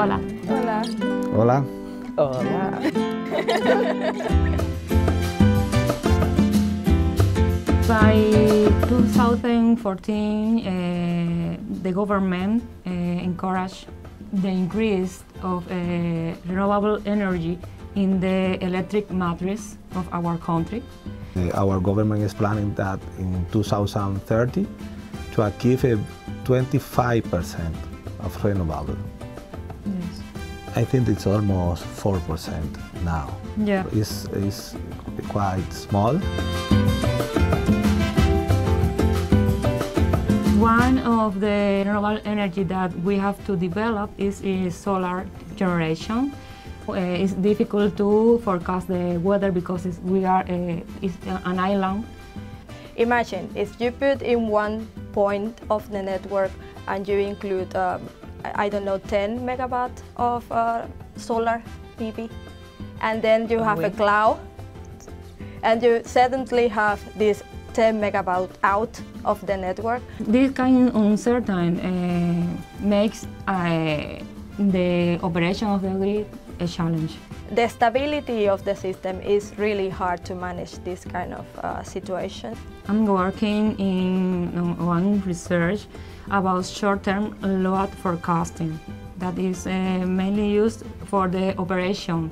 Hola. Hola. Hola. Hola. By 2014, uh, the government uh, encouraged the increase of uh, renewable energy in the electric matrix of our country. Uh, our government is planning that in 2030 to achieve a 25% of renewable. Yes. I think it's almost 4% now. Yeah. It's, it's quite small. One of the renewable energy that we have to develop is, is solar generation. Uh, it's difficult to forecast the weather because it's, we are uh, it's an island. Imagine if you put in one point of the network and you include, um, I don't know, 10 megawatt of uh, solar PV, and then you have a cloud, and you suddenly have this 10 megawatt out of the network. This kind of uncertain uh, makes uh, the operation of the grid a challenge. The stability of the system is really hard to manage this kind of uh, situation. I'm working in one research about short-term load forecasting that is uh, mainly used for the operation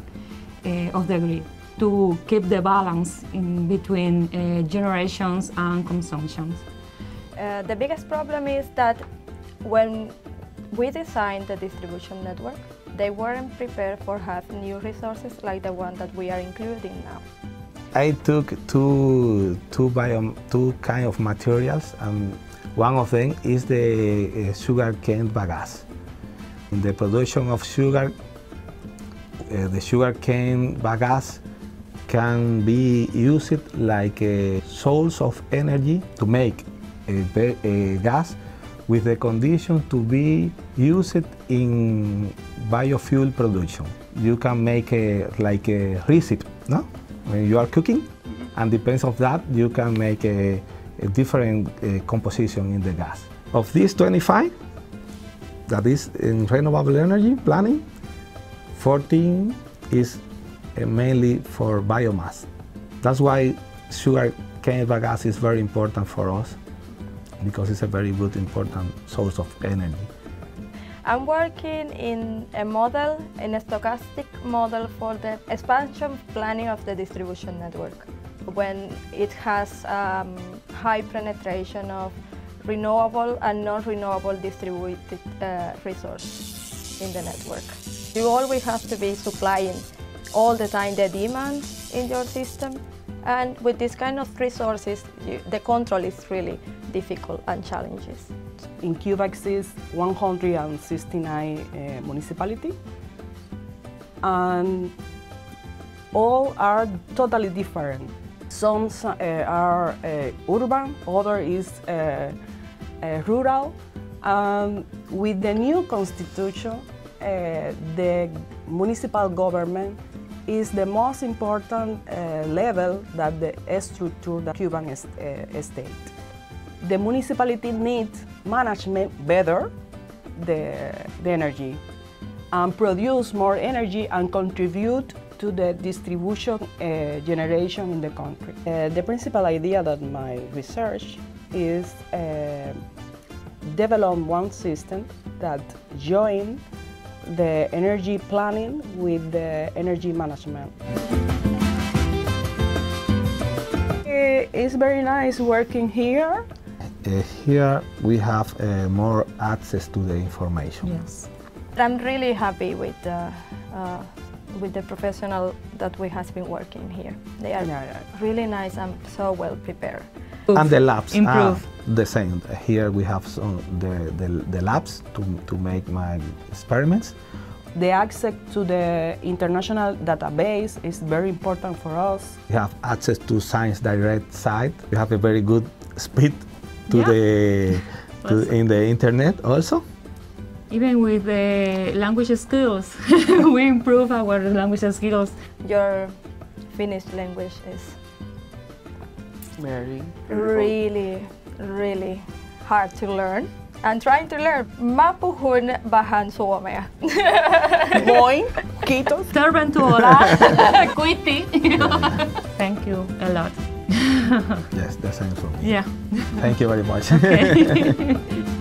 uh, of the grid to keep the balance in between uh, generations and consumptions. Uh, the biggest problem is that when we design the distribution network, they weren't prepared for have new resources like the one that we are including now. I took two, two, biome, two kind of materials, and one of them is the uh, sugar cane bagasse. In the production of sugar, uh, the sugar cane bagasse can be used like a source of energy to make a, a gas with the condition to be used in biofuel production. You can make a, like a recipe, no? When you are cooking, and depends of that, you can make a, a different uh, composition in the gas. Of these 25, that is in renewable energy planning, 14 is uh, mainly for biomass. That's why sugar cane bagasse is very important for us because it's a very good important source of energy. I'm working in a model, in a stochastic model for the expansion planning of the distribution network. When it has um, high penetration of renewable and non-renewable distributed uh, resources in the network. You always have to be supplying all the time the demand in your system and with this kind of resources you, the control is really difficult and challenges. In Cuba exists 169 uh, municipalities, and all are totally different. Some uh, are uh, urban, other is uh, uh, rural. And with the new constitution, uh, the municipal government is the most important uh, level that the structure the Cuban est- uh, state. The municipality needs management better the, the energy and produce more energy and contribute to the distribution uh, generation in the country. Uh, the principal idea that my research is uh, develop one system that join the energy planning with the energy management. Eh, It's very nice working here. Uh, here we have uh, more access to the information. Yes. I'm really happy with the, uh, with the professional that we has been working here. They are Yeah, yeah. really nice and so well prepared. And the labs Improve. are the same. Here we have some, the, the, the labs to, to make my experiments. The access to the international database is very important for us. We have access to Science Direct site. We have a very good speed to Yeah. the to, in the internet also. Even with the language skills, we improve our language skills. Your Finnish language is Very. really, really hard to learn. and trying to learn Mapuhun Bahan Suomea. Moi, kiitos. Tervetuloa, Kuitti. Thank you a lot. Yes, the same for me. Yeah. Thank you very much. Okay.